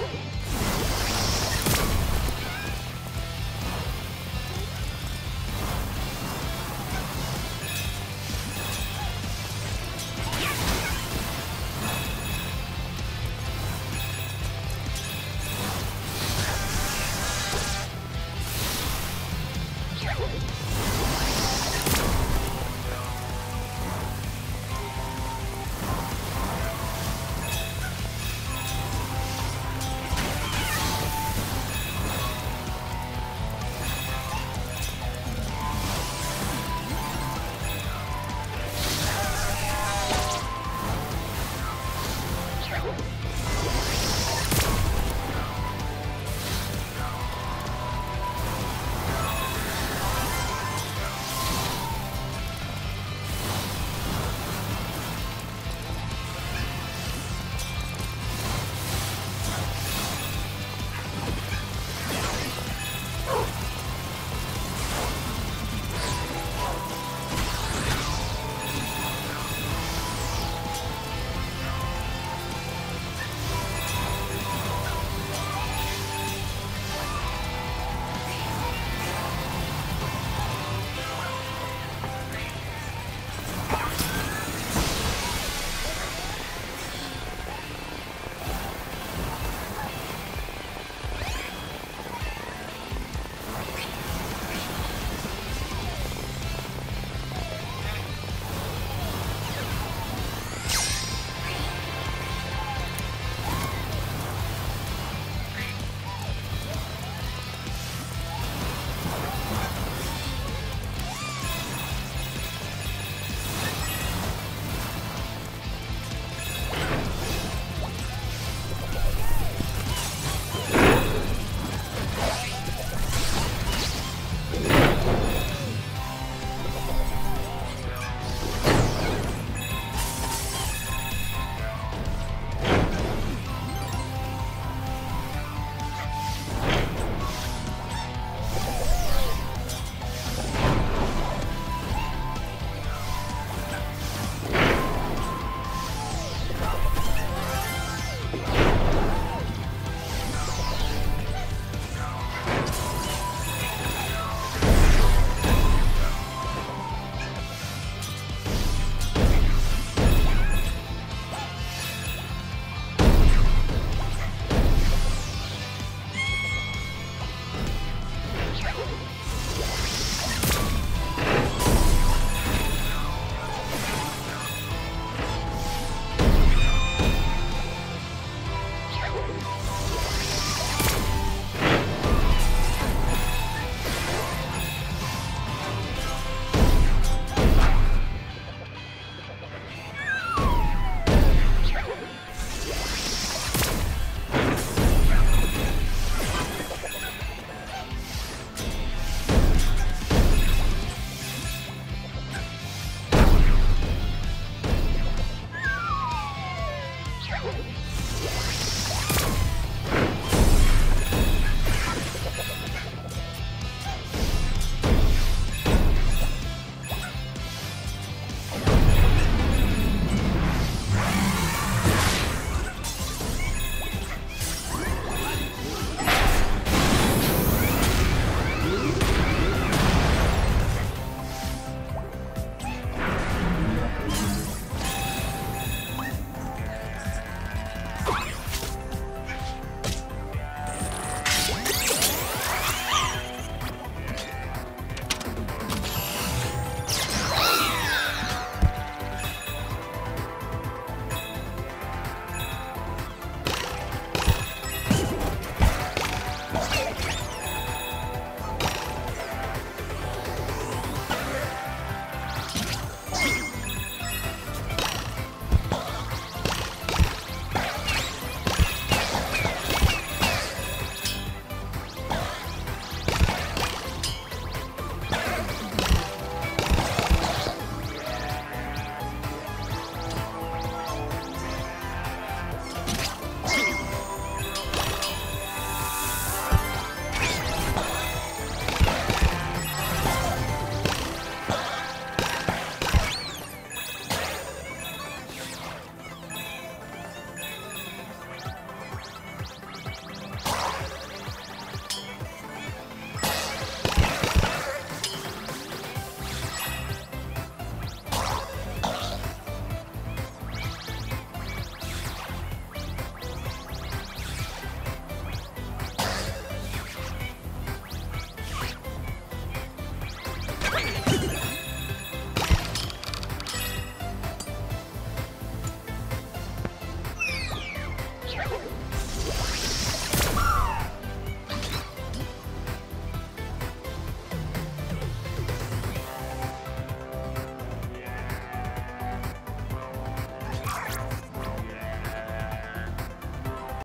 Let's go.